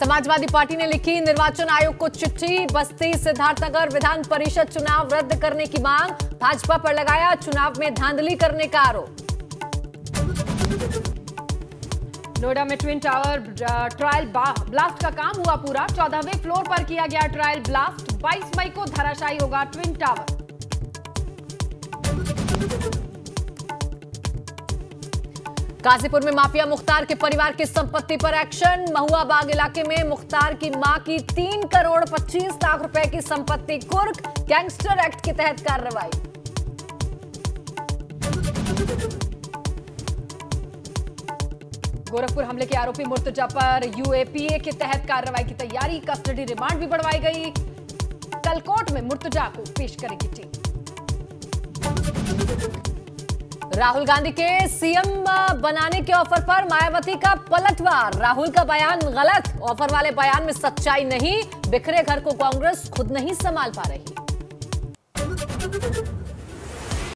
Samajwadi party ने लिखी, निर्वाचन आयोग को चिट्ठी, बस्ती सिद्धार्थनगर विधान परिषद चुनाव रद्द करने की मांग, भाजपा पर लगाया चुनाव में धांधली करने का आरोप। नोएडा में ट्विन टावर ट्रायल ब्लास्ट का काम हुआ पूरा। चौदहवें फ्लोर पर किया गया ट्रायल ब्लास्ट। 22 मई को धराशायी होगा ट्विन टावर। गाजीपुर में माफिया मुख्तार के परिवार की संपत्ति पर एक्शन। महुआ बाग इलाके में मुख्तार की माँ की तीन करोड़ पच्चीस लाख रुपए की संपत्ति कुर्क। गैंगस्टर एक्ट के तहत कार्रवाई। गोरखपुर हमले के आरोपी मुर्तजा पर यूएपीए के तहत कार्रवाई की तैयारी। कस्टडी रिमांड भी बढ़वाई गई। कल कोर्ट में मुर्तजा को पेश करेगी टीम। राहुल गांधी के सीएम बनाने के ऑफ़र पर मायावती का पलटवार। राहुल का बयान गलत। ऑफ़र वाले बयान में सच्चाई नहीं। बिखरे घर को कांग्रेस खुद नहीं संभाल पा रही।